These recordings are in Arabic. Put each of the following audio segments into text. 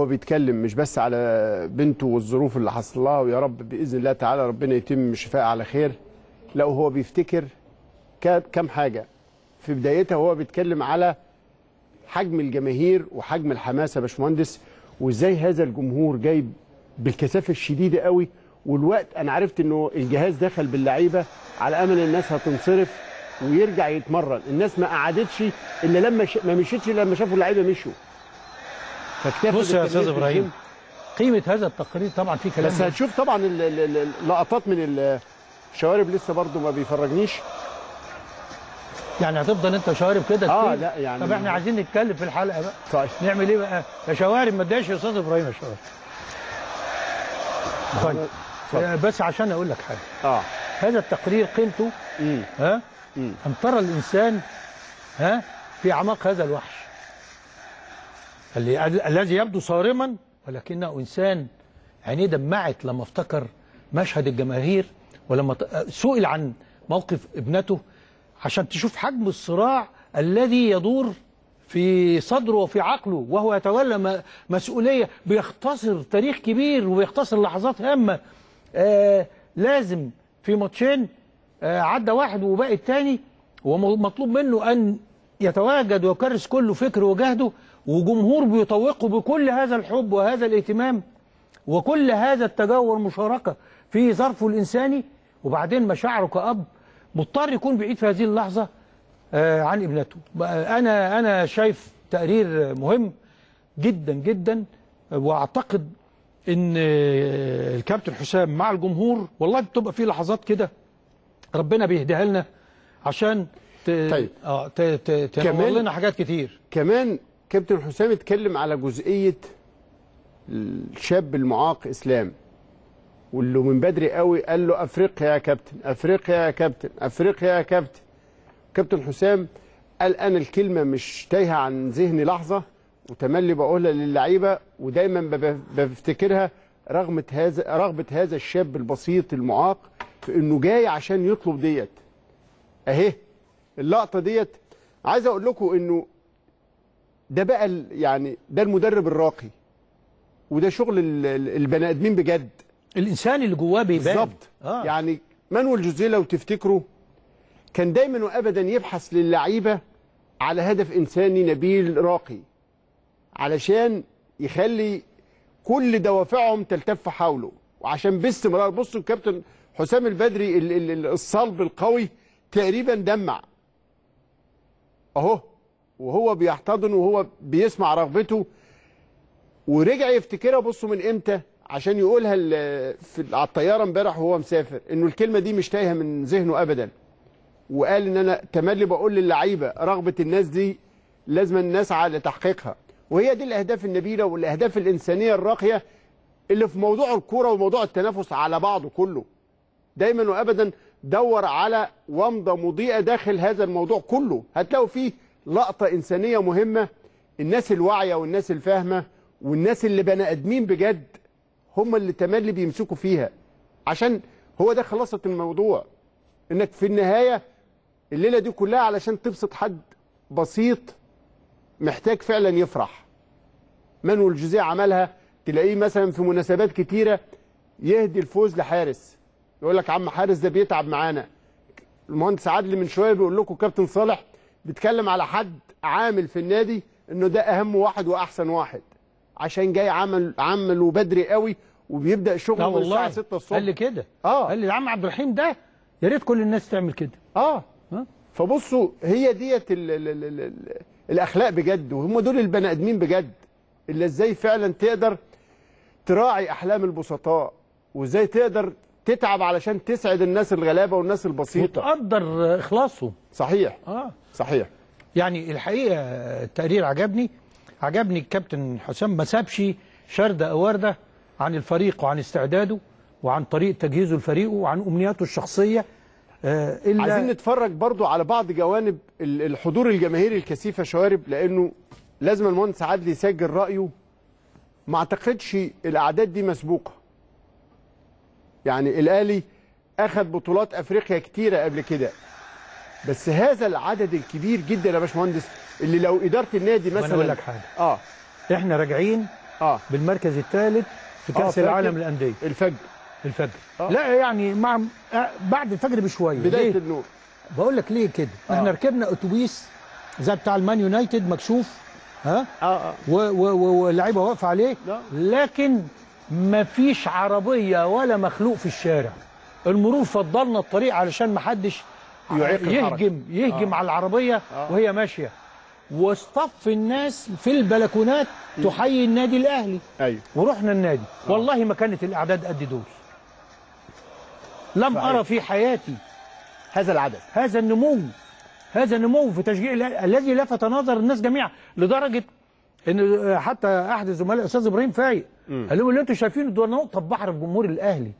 هو بيتكلم مش بس على بنته والظروف اللي حصل لها ويا رب بإذن الله تعالى ربنا يتم شفاء على خير. لا وهو بيفتكر كام حاجة. في بدايتها هو بيتكلم على حجم الجماهير وحجم الحماسة يا باشمهندس وإزاي هذا الجمهور جاي بالكثافة الشديدة قوي. والوقت أنا عرفت إنه الجهاز دخل باللعيبة على أمل الناس هتنصرف ويرجع يتمرن. الناس ما قعدتش إلا لما ش... ما مشيتش إلا لما شافوا اللعيبة مشوا. بص يا أستاذ إبراهيم. قيمة هذا التقرير طبعا في كلام بس هتشوف طبعا ال- ال- ال- اللقطات من ال- الشوارب لسه برضو ما بيفرجنيش. يعني هتفضل أنت شوارب كده آه؟ لا يعني طب إحنا عايزين نتكلم في الحلقة بقى. طيب. نعمل إيه بقى؟ يا شوارب ما تضايقش يا أستاذ إبراهيم يا شوارب. طيب. آه، بس عشان أقول لك حاجة. آه. هذا التقرير قيمته ها؟ مم. أن ترى الإنسان ها؟ في أعماق هذا الوحش. الذي يبدو صارما ولكنه إنسان عينيه دمعت لما افتكر مشهد الجماهير ولما سئل عن موقف ابنته عشان تشوف حجم الصراع الذي يدور في صدره وفي عقله وهو يتولى م- مسؤولية بيختصر تاريخ كبير وبيختصر لحظات هامة. آه لازم في ماتشين آه عدى واحد وباقي الثاني ومطلوب منه أن يتواجد ويكرس كل فكر وجهده. وجمهور بيطوقه بكل هذا الحب وهذا الاهتمام وكل هذا التجاور مشاركه في ظرفه الإنساني وبعدين مشاعره كأب مضطر يكون بعيد في هذه اللحظة آه، عن ابنته أنا أنا شايف تقرير مهم جدا جدا وأعتقد إن آه، الكابتن حسام مع الجمهور والله بتبقى في لحظات كده ربنا بيهديها لنا عشان ت... طيب. آه ت... ت... تنور لنا حاجات كتير كمان كابتن حسام اتكلم على جزئية الشاب المعاق إسلام واللي من بدري قوي قال له أفريقيا يا كابتن أفريقيا يا كابتن أفريقيا يا كابتن. كابتن حسام قال أنا الكلمة مش تايهة عن ذهني لحظة وتملي بقولها للعيبة ودايما بفتكرها رغم هذا رغبة هذا الشاب البسيط المعاق في إنه جاي عشان يطلب ديت. أهي اللقطة ديت. عايز أقول لكم إنه ده بقى يعني ده المدرب الراقي. وده شغل ال- ال- البني آدمين بجد. الإنسان اللي جواه بيبان. بالظبط. آه. يعني مانويل جوزيه لو تفتكروا كان دايما وابدا يبحث للعيبة على هدف إنساني نبيل راقي علشان يخلي كل دوافعهم تلتف حوله. وعشان باستمرار بصوا الكابتن حسام البدري ال- ال- ال- الصلب القوي تقريبا دمع. أهو. وهو بيحتضن وهو بيسمع رغبته. ورجع يفتكرها بصوا من إمتى؟ عشان يقولها في على الطيارة امبارح وهو مسافر إنه الكلمة دي مش تايهة من ذهنه ابدا. وقال إن أنا تملي بقول للعيبة رغبة الناس دي لازم نسعى لتحقيقها. وهي دي الأهداف النبيلة والأهداف الإنسانية الراقية اللي في موضوع الكورة وموضوع التنافس على بعضه كله. دايما وابدا دور على ومضة مضيئة داخل هذا الموضوع كله. هتلاقوا فيه لقطة إنسانية مهمة الناس الواعية والناس الفاهمة والناس اللي بني آدمين بجد هم اللي تملي بيمسكوا فيها. عشان هو ده خلاصة الموضوع إنك في النهاية الليلة دي كلها علشان تبسط حد بسيط محتاج فعلا يفرح. مانويل جوزيه عملها تلاقيه مثلا في مناسبات كتيرة يهدي الفوز لحارس. يقول لك عم حارس ده بيتعب معانا. المهندس عادل من شوية بيقول لكم كابتن صالح بيتكلم على حد عامل في النادي إنه ده أهم واحد وأحسن واحد. عشان جاي عمل عمله بدري قوي وبيبدأ شغله من الساعة 6 الصبح. قال لي كده. آه. قال لي العم عبد الرحيم ده يا ريت كل الناس تعمل كده. آه؟ فبصوا هي ديت ال ال ال ال ال الأخلاق بجد وهم دول البني آدمين بجد اللي إزاي فعلا تقدر تراعي أحلام البسطاء وإزاي تقدر تتعب علشان تسعد الناس الغلابة والناس البسيطة. وتقدر إخلاصه. صحيح. آه. صحيح. يعني الحقيقة التقرير عجبني. عجبني الكابتن حسام ما سابش شرده أو ورده عن الفريق وعن استعداده وعن طريقة تجهيزه لفريقه وعن أمنياته الشخصية آه إلا عايزين نتفرج برضو على بعض جوانب ال- الحضور الجماهيري الكثيفة شوارب لأنه لازم المهندس عادل يسجل رأيه. ما أعتقدش الأعداد دي مسبوقة. يعني الاهلي اخذ بطولات أفريقيا كتيرة قبل كده بس هذا العدد الكبير جدا يا باشمهندس اللي لو إدارة النادي مثلا أقول لك حاجة. آه إحنا راجعين آه بالمركز الثالث في آه، كأس فاكر. العالم للأندية الفجر الفجر آه. لا يعني مع آه، بعد الفجر بشوية بداية ليه؟ النور بقول لك ليه كده إحنا آه. ركبنا أتوبيس زي بتاع المان يونايتد مكشوف ها آه آه واللعيبة واقفة عليه لا. لكن ما فيش عربية ولا مخلوق في الشارع. المرور فضلنا الطريق علشان ما حدش يعيق الحركة. يهجم يهجم آه. على العربية آه. وهي ماشية. واصطف الناس في البلكونات تحيي النادي الأهلي. أيوه. ورحنا النادي. والله ما كانت الأعداد قد دول. لم صحيح. أرى في حياتي هذا العدد. هذا النمو. هذا النمو في تشجيع الأهلي الذي لفت نظر الناس جميعا لدرجة إن حتى أحد الزملاء الأستاذ إبراهيم فايق. قال لهم اللي أنتم شايفينه ده نقطة في بحر الجمهور الأهلي.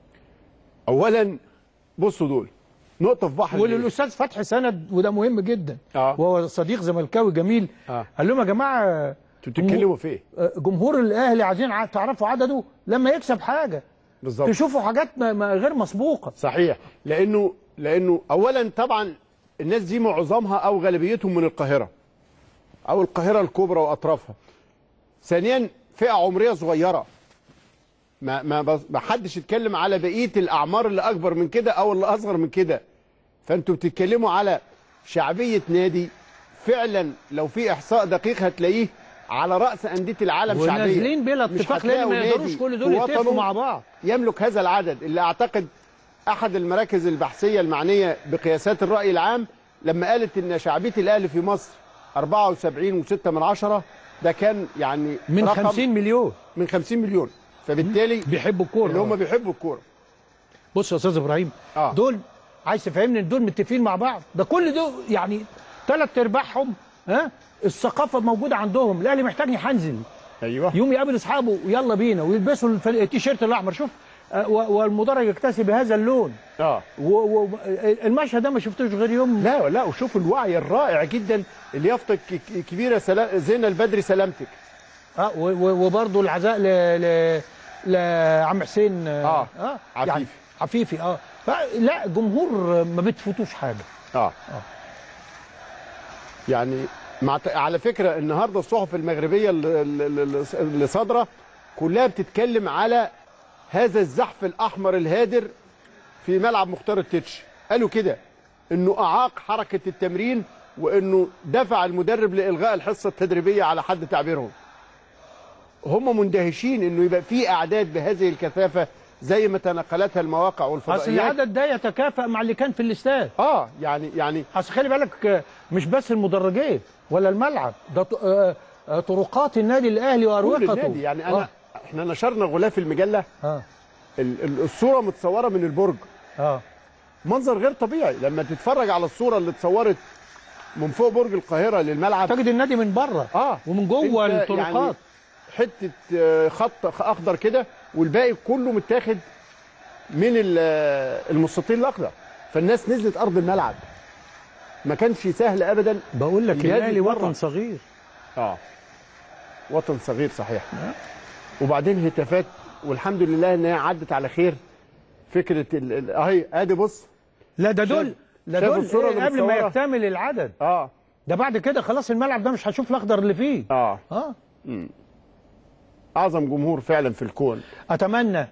اولا بصوا دول نقطة في بحر النيل. وللاستاذ فتحي سند وده مهم جدا. آه. وهو صديق زملكاوي جميل. آه. قال لهم يا جماعة أنتوا بتتكلموا في إيه؟ جمهور الأهلي عايزين تعرفوا عدده لما يكسب حاجة. بالظبط. تشوفوا حاجات ما غير مسبوقة. صحيح. لأنه لأنه اولا طبعا الناس دي معظمها أو غالبيتهم من القاهرة. أو القاهرة الكبرى وأطرافها. ثانيا فئة عمرية صغيرة. ما ما ما حدش يتكلم على بقية الأعمار اللي أكبر من كده أو اللي أصغر من كده. فأنتوا بتتكلموا على شعبية نادي. فعلا لو في إحصاء دقيق هتلاقيه على رأس أندية العالم شعبيه ونازلين بلا اتفاق لأن ما يقدروش كل دول يتفقوا مع بعض. يملك هذا العدد. اللي أعتقد أحد المراكز البحثية المعنية بقياسات الرأي العام لما قالت إن شعبية الأهلي في مصر 74 و6 من عشرة ده كان يعني من رقم 50 مليون. من 50 مليون. فبالتالي بيحبوا الكورة. اللي هم بيحبوا الكورة. بص يا أستاذ إبراهيم آه. دول عايز تفهمني إن دول متفقين مع بعض؟ ده كل دول يعني ثلاث أرباعهم ها الثقافة موجودة عندهم. الأهلي محتاجني هنزل أيوه. يوم يقابل أصحابه يلا بينا ويلبسوا التيشيرت الأحمر. شوف والمدرج يكتسي بهذا اللون. آه. المشهد ده ما شفتوش غير يوم لا لا وشوف الوعي الرائع جدا اليافطه كبيرة سلا... زينة البدري سلامتك. آه وبرضه العزاء ل ل لعم حسين آه، آه عفيفي. يعني عفيفي. آه. فلا جمهور ما بتفوتوش حاجة. آه. يعني مع على فكرة النهارده الصحف المغربية اللي صادره كلها بتتكلم على هذا الزحف الأحمر الهادر في ملعب مختار التتش. قالوا كده إنه أعاق حركة التمرين وإنه دفع المدرب لإلغاء الحصة التدريبية على حد تعبيرهم. هم مندهشين إنه يبقى في أعداد بهذه الكثافة زي ما تنقلتها المواقع أصل والفضائيات العدد ده يتكافئ مع اللي كان في الاستاد. آه يعني يعني أصل خلي بالك آه، مش بس المدرجين ولا الملعب ده آه، آه، طرقات النادي الأهلي وأروقته. النادي يعني أنا آه. إحنا نشرنا غلاف المجلة. آه, ال- ال- الصورة متصورة من البرج. آه. منظر غير طبيعي. لما تتفرج على الصورة اللي اتصورت من فوق برج القاهرة للملعب. تجد النادي من بره آه. ومن جوه الطرقات يعني حتة آه، خط أخضر كده والباقي كله متاخد من ال- المستطيل الأخضر. فالناس نزلت أرض الملعب. ما كانش سهل ابدا. بقول لك الأهلي. وطن صغير. آه. وطن صغير صحيح. وبعدين هتافات والحمد لله إن هي عدت على خير. فكرة أهي أدي بص. لا ده دول لا دول إيه قبل ما؟ يكتمل العدد. آه. ده بعد كده خلاص الملعب ده مش هتشوف الأخضر اللي فيه. آه. آه. أعظم جمهور فعلا في الكون. أتمنى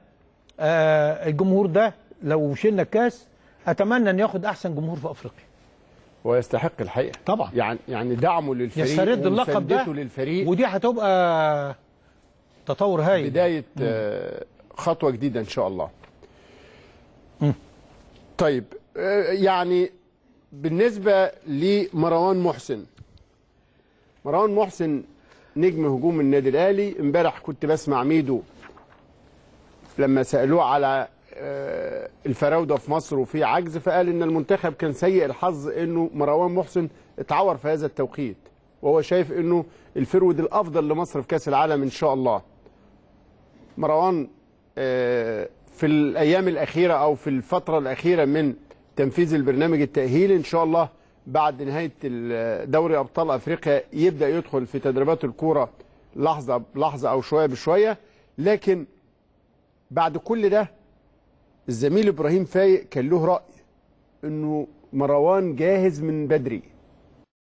آه الجمهور ده لو شلنا الكاس أتمنى إن ياخد أحسن جمهور في أفريقيا. ويستحق الحقيقة. طبعا. يعني يعني دعمه للفريق يسترد اللقب ده للفريق. ودي هتبقى تطور هايل. بداية آه خطوة جديدة إن شاء الله. طيب آه يعني بالنسبة لمروان محسن مروان محسن نجم هجوم النادي الأهلي. امبارح كنت بسمع ميدو لما سألوه على آه، الفراودة في مصر وفي عجز فقال إن المنتخب كان سيء الحظ إنه مروان محسن اتعور في هذا التوقيت. وهو شايف إنه الفرود الأفضل لمصر في كأس العالم إن شاء الله. مروان آه، في الأيام الأخيرة أو في الفترة الأخيرة من تنفيذ البرنامج التاهيلي إن شاء الله بعد نهاية ال- دوري أبطال أفريقيا يبدأ يدخل في تدريبات الكورة لحظة بلحظه أو شوية بشوية. لكن بعد كل ده الزميل إبراهيم فايق كان له رأي إنه مروان جاهز من بدري.